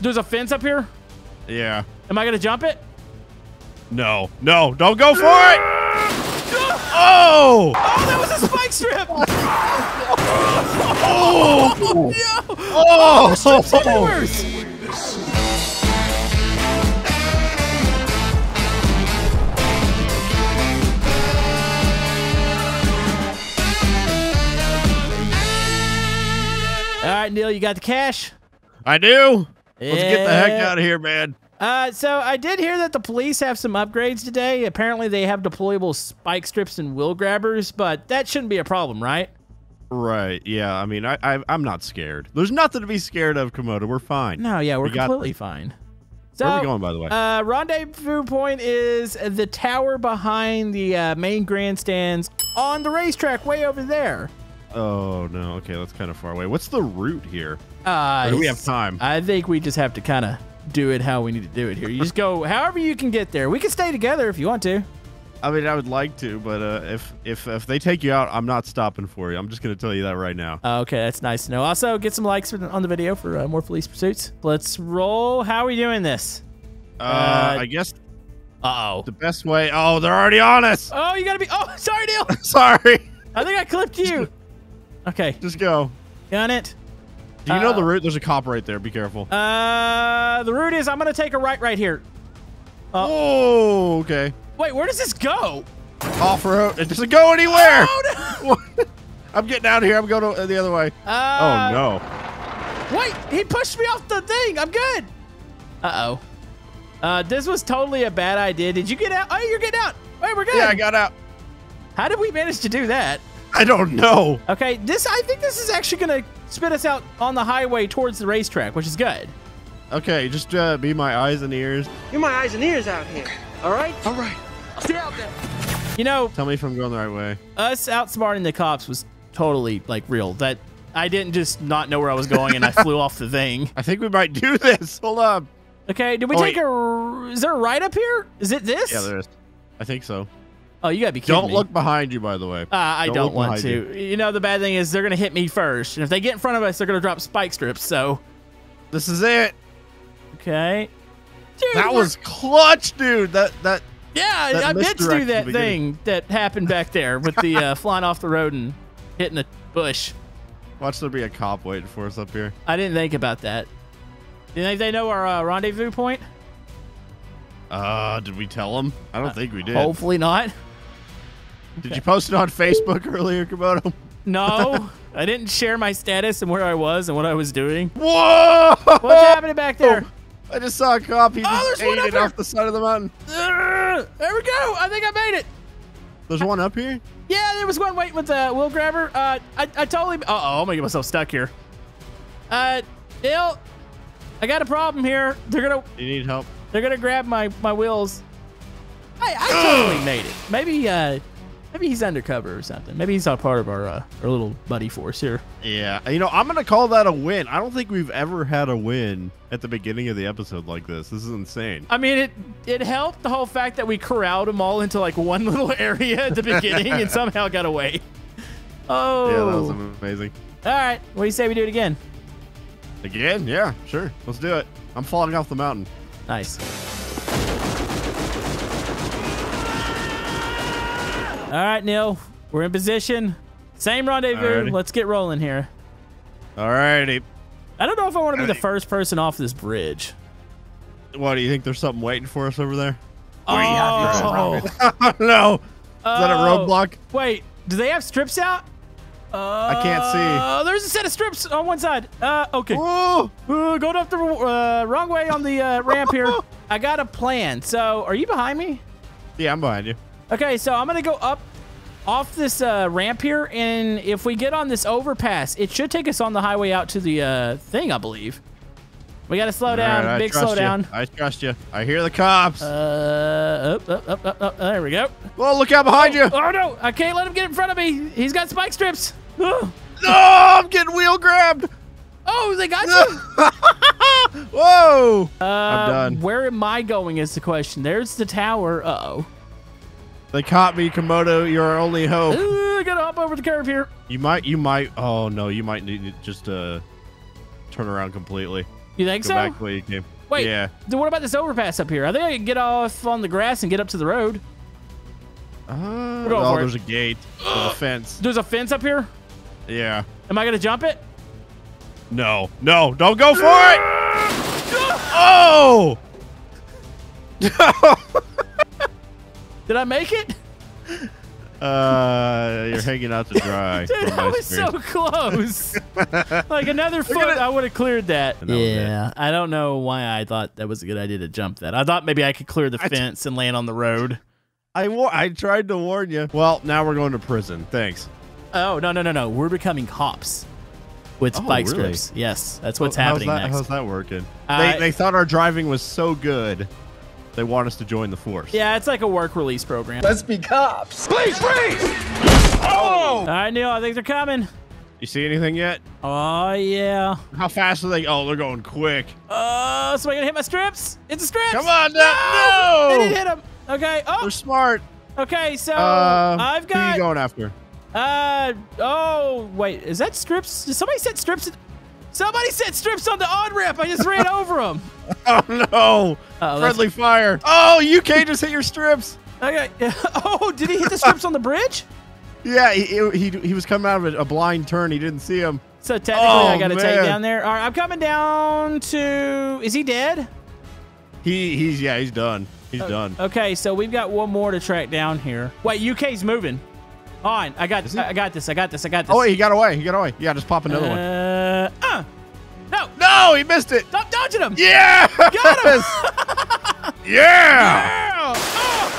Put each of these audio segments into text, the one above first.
There's a fence up here. Yeah. Am I gonna jump it? No. No. Don't go for it. Oh! Oh, that was a spike strip. Oh! no. Oh! Strips everywhere. All right, Neil, you got the cash. I do. Let's get the heck out of here, man. Uh, so I did hear that the police have some upgrades today. Apparently, they have deployable spike strips and wheel grabbers, but that shouldn't be a problem, right? Right. Yeah. I mean, I, I I'm not scared. There's nothing to be scared of, Camodo. We're fine. No, yeah, we're We completely fine. So, Where are we going, by the way? Uh, rendezvous point is the tower behind the uh, main grandstands on the racetrack, way over there. Oh no. Okay, that's kind of far away. What's the route here? Uh, do we have time? I think we just have to kind of do it how we need to do it here. You just go however you can get there. We can stay together if you want to. I mean, I would like to, but uh, if if if they take you out, I'm not stopping for you. I'm just gonna tell you that right now. Uh, okay, that's nice to know. Also, get some likes on the video for uh, more police pursuits. Let's roll. How are we doing this? Uh, Uh, I guess Uh oh. the best way. Oh, they're already on us. Oh, you gotta be. Oh, sorry, Neil. Sorry. I think I clipped you. Okay, Just go. got it. Do you know the Uh, route? There's a cop right there. Be careful. Uh, the route is I'm gonna take a right right here. oh, okay. Wait, where does this go? Off road. It doesn't go anywhere. Oh no! I'm getting out of here. I'm going to, the other way. Uh, oh no. Wait, he pushed me off the thing. I'm good. Uh oh. Uh, this was totally a bad idea. Did you get out? Oh, you're getting out. Wait, we're good. Yeah, I got out. How did we manage to do that? I don't know. Okay, this I think this is actually gonna spit us out on the highway towards the racetrack, which is good. Okay, just uh, be my eyes and ears. You're my eyes and ears out here. All right? All right. Stay out there. You know, Tell me if I'm going the right way. us outsmarting the cops was totally like real. That I didn't just not know where I was going and I flew off the thing. I think we might do this. Hold up. Okay, did we Oh, take a? Is there a right up here? Is it this? Yeah, there is. I think so. Oh, you gotta be kidding Don't me. look behind you, by the way. Uh, I Don't don't, want to. You. know, the bad thing is they're gonna hit me first, and if they get in front of us, they're gonna drop spike strips. So, This is it. okay. Dude, That was clutch, dude. That that yeah. that I meant to do that thing that happened back there with the uh, flying off the road and hitting the bush. watch there be a cop waiting for us up here. I didn't think about that. Do you think they know our uh, rendezvous point? Uh, did we tell them? I don't think we did. Hopefully not. Did you post it on Facebook earlier, Camodo? No, I didn't share my status and where I was and what I was doing. Whoa! What's happening back there? I just saw a cop. He Oh, just there's one ate up it here. off the side of the mountain. There we go. I think I made it. There's one up here. Yeah, there was one waiting with the wheel grabber. Uh, I, I totally. Uh oh, I'm gonna get myself stuck here. Uh, Neil, I got a problem here. They're gonna You need help? they're gonna grab my my wheels. I I totally made it. Maybe uh, maybe he's undercover or something. Maybe he's not part of our uh, our little buddy force here. Yeah. You know, I'm gonna call that a win. I don't think we've ever had a win at the beginning of the episode like this. This is insane. I mean, it it helped the whole fact that we corralled them all into like one little area at the beginning and somehow got away. Oh, Yeah, that was amazing. all right. What do you say we do it again? Again? Yeah, sure. Let's do it. I'm falling off the mountain. Nice. All right, Neil, we're in position. Same rendezvous. Alrighty. Let's get rolling here. Alrighty. I don't know if I want to be the first person off this bridge. What do you think? There's something waiting for us over there? Oh, no. Is that a Oh. roadblock? Wait, do they have strips out? I can't see. Oh, there's a set of strips on one side. Uh, okay. Oh, Uh, going up the uh, wrong way on the uh, ramp here. I got a plan. So, are you behind me? yeah, I'm behind you. Okay, so I'm gonna go up off this uh, ramp here, and if we get on this overpass, it should take us on the highway out to the uh, thing, I believe. We gotta slow down, right, big slow you. down. I trust you. I hear the cops. Uh, up, up, up, up, up, there we go. well, look out behind you. Oh no, I can't let him get in front of me. He's got spike strips. Oh, Oh, I'm getting wheel grabbed. oh they got you. Whoa. Uh, I'm done. Where am I going is the question. There's the tower. Uh oh. They caught me, Camodo. You're our only hope. I gotta hop over the curve here. You might, you might. Oh no, you might need to just uh turn around completely. You think Go so? back the way you came. Wait. Yeah. What about this overpass up here? I think I can get off on the grass and get up to the road. Uh, oh, for it. there's a gate. There's a fence. There's a fence up here. Yeah. Am I gonna jump it? No. No. Don't go for it. Oh. Did I make it? Uh, you're hanging out to dry. Dude, from my I was so close. like another foot, it. I would have cleared that. That was it. Yeah, I don't know why I thought that was a good idea to jump that. I thought maybe I could clear the I t- fence and land on the road. I wa- I tried to warn you. Well, now we're going to prison. Thanks. Oh no no no no! We're becoming cops with Oh, spike really? strips. Yes, that's what's How's happening that, next. How's that working? Uh, they, they thought our driving was so good, they want us to join the force. Yeah, it's like a work release program. Let's be cops. Please, freeze! Oh! All right, Neil, I think they're coming. You see anything yet? Oh yeah. How fast are they? Oh, they're going quick. Uh, so I gonna hit my strips? It's a strip. Come on, no! I no! didn't hit him. Okay. Oh. They're smart. Okay. So Uh, I've got. Who are got. you going after? Uh oh wait, is that strips? Did somebody set strips? Somebody set strips on the on ramp. I just ran over them. Oh no! Uh-oh, Friendly fire. Oh, UK just hit your strips. Oh, okay. Oh, did he hit the strips on the bridge? Yeah, he, he, he was coming out of a, blind turn. He didn't see him. So technically, Oh, I got to take down there. All right, I'm coming down to. Is he dead? He he's yeah he's done. He's oh, done. Okay, so we've got one more to track down here. Wait, UK's moving. On, I got? I got this. I got this. I got this. Oh, wait, he got away. He got away. Yeah, just pop another uh, one. No, No, he missed it. stop dodging him. Yeah. Got him. yeah. Ow.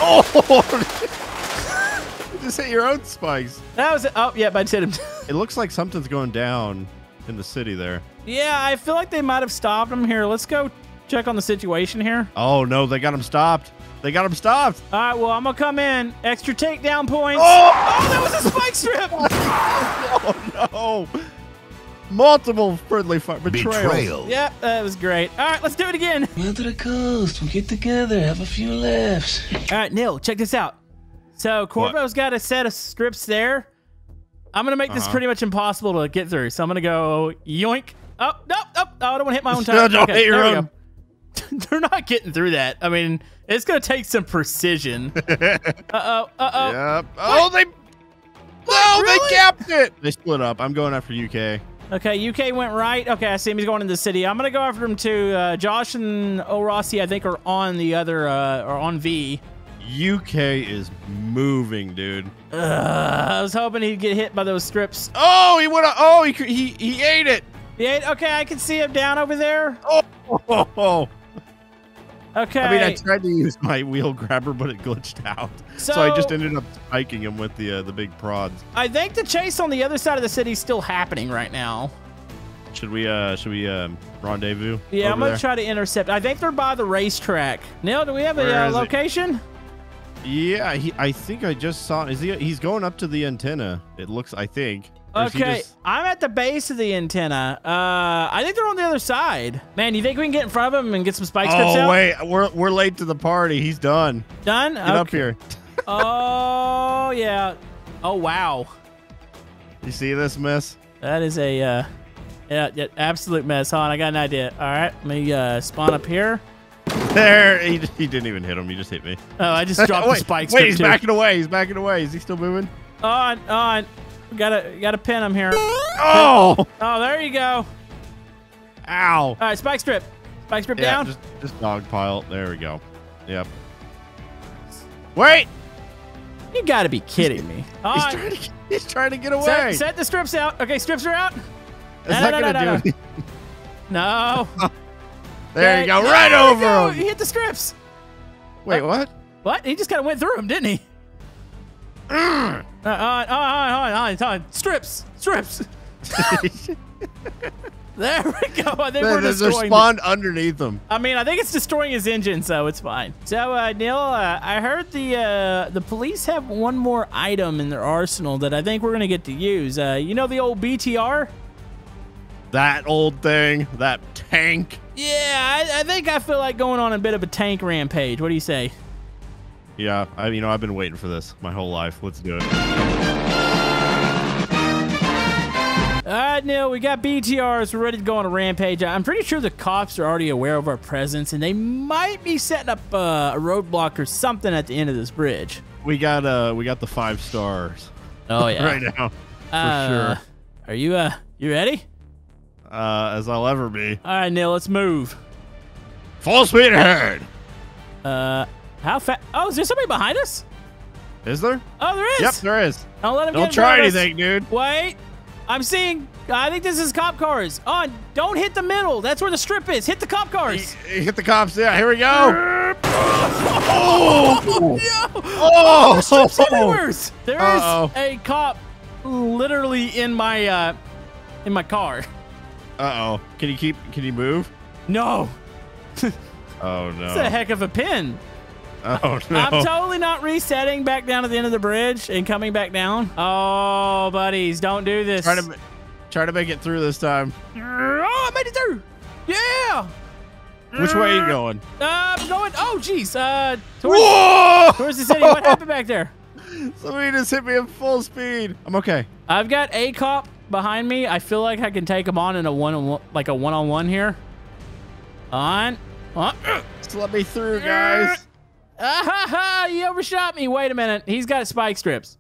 Oh, Oh. just hit your own spikes. that was it. Oh, yep, I just hit him. It looks like something's going down in the city there. yeah, I feel like they might have stopped him here. Let's go check on the situation here. Oh no, they got him stopped. They got him stopped. All right, well, I'm gonna come in. Extra takedown points. Oh! oh that was a spike strip. Oh no. Multiple friendly fire betrayals. yep, that was great. All right, let's do it again. Run to the coast. We'll get together. Have a few laughs. All right, Neil, check this out. So Corvo's got a set of strips there. I'm gonna make this Uh-huh. pretty much impossible to get through. So I'm gonna go yoink. Oh, no, no, oh, I don't want to hit my own No, tire. don't hit your own. They're not getting through that. I mean, it's gonna take some precision. uh oh, uh oh. Yep. Oh, they. No, really? they capped it. They split up. I'm going after UK. Okay, UK went right. Okay, I see him. He's going into the city. I'm gonna go after him too. Uh, Josh and O'Rossi, I think, are on the other, uh, are on V. UK is moving, dude. I was hoping he'd get hit by those strips. Oh, he went. Oh, he he he ate it. Yeah, okay, I can see him down over there. Oh, oh, oh. Okay. I mean, I tried to use my wheel grabber, but it glitched out. So, I just ended up spiking him with the uh, the big prods. I think the chase on the other side of the city is still happening right now. Should we uh should we um rendezvous? Yeah, I'm gonna there? try to intercept. I think they're by the racetrack. Neil, do we have a uh, is it? location? Yeah, he. I think I just saw. Is he? He's going up to the antenna. It looks. I think. Or is he Okay, just- I'm at the base of the antenna. Uh, I think they're on the other side. Man, you think we can get in front of them and get some spike strips oh out? wait, we're we're late to the party. He's done. Done? Get up here. oh, yeah. Oh, wow. You see this mess? That is a, uh, yeah, yeah, absolute mess. Hold on, I got an idea. All right, let me uh, spawn up here. There. He, he didn't even hit him. He just hit me. Oh, I just dropped wait, the spike wait, he's too. backing away. He's backing away. Is he still moving? On, on. Gotta, gotta pin him here. Oh! Oh, there you go. Ow! All right, spike strip. Spike strip Yeah, down. just just dog pile. There we go. Yep. Wait! You gotta be kidding me. All He's right, trying to he's trying to get away. set, set the strips out. Okay, strips are out. Is No, that no, no, gonna no, do no. No. There Okay, you go, right you over go. him. He hit the strips. Wait, uh, what? What? He just kind of went through him, didn't he? Uh, on, on, on, on. Strips, strips. There we go. I think we're There's a destroying. spawn underneath him. I mean, I think it's destroying his engine, so it's fine. So, uh, Neil, uh, I heard the uh, the police have one more item in their arsenal that I think we're gonna get to use. Uh, you know the old BTR? That old thing, that tank. Yeah, I, I think I feel like going on a bit of a tank rampage. What do you say? Yeah, I you know I've been waiting for this my whole life. Let's do it. All right, Neil, we got BTRs. We're ready to go on a rampage. I'm pretty sure the cops are already aware of our presence, and they might be setting up uh, a roadblock or something at the end of this bridge. We got uh we got the five stars Oh yeah. right now. For Uh, sure. Are you uh you ready? Uh as I'll ever be. All right, Neil, let's move. Full speed ahead. Uh, how fast? Oh, is there somebody behind us? Is there? Oh, there is. Yep, there is. Don't let him Don't get try front of us. anything, dude. Wait. I'm seeing. I think this is cop cars. On. don't hit the middle. That's where the strip is. Hit the cop cars. Hit the cops. Yeah, here we go. Oh, Oh, Strips everywhere. There is Uh-oh. a cop literally in my uh in my car. Uh oh. Can you keep? Can you move? No. Oh no. It's a heck of a pin. Oh no. I'm totally not resetting back down at the end of the bridge and coming back down. Oh, buddies, don't do this. try to try to make it through this time. Oh, I made it through. Yeah. Which way are you going? Uh, I'm going. Oh, jeez. Uh, towards, towards the city. What happened back there? Somebody just hit me at full speed. I'm okay. I've got a cop behind me. I feel like I can take him on in a one on one, like a one on one here. On. On. Just let me through, guys. Ah, ha, ha, you overshot me. Wait a minute. He's got spike strips.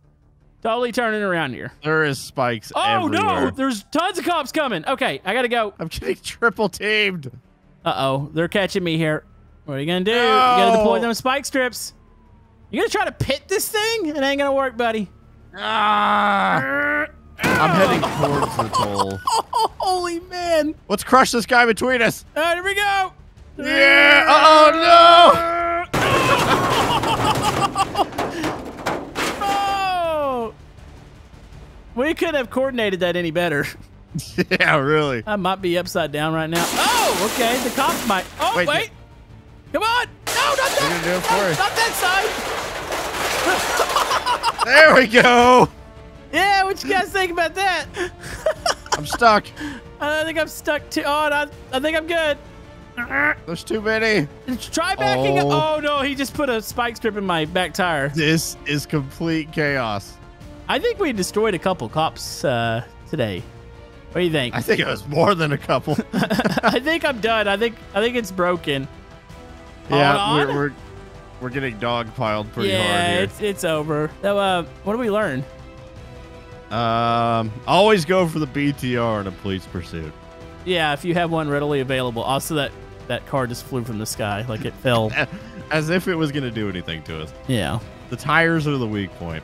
Totally turning around here. There is spikes Oh no! There's tons of cops coming. Okay, I gotta go. I'm getting triple teamed. Uh oh, they're catching me here. What are you gonna do? You gotta deploy No. them spike strips. You gonna try to pit this thing? It ain't gonna work, buddy. Ah! I'm heading towards the toll. Oh, holy man! Let's crush this guy between us. All right, here we go. Yeah. Uh oh Oh! We couldn't have coordinated that any better. yeah, really. I might be upside down right now. Oh, okay. The cops might. Oh, wait. Wait. Come on! No, not that. gonna do it for no, not that side. There we go. Yeah, what you guys think about that? I'm stuck. I think I'm stuck too. Oh, I, I think I'm good. There's too many. Try backing up. Oh. Oh no, he just put a spike strip in my back tire. This is complete chaos. I think we destroyed a couple cops uh, today. What do you think? I think it was more than a couple. I think I'm done. I think I think it's broken. yeah, we're, we're we're getting dogpiled pretty yeah, hard here. it's it's over. So, uh, what do we learn? Um, always go for the BTR in a police pursuit. Yeah, if you have one readily available. Also, that that car just flew from the sky like it fell. As if it was going to do anything to us. yeah. The tires are the weak point.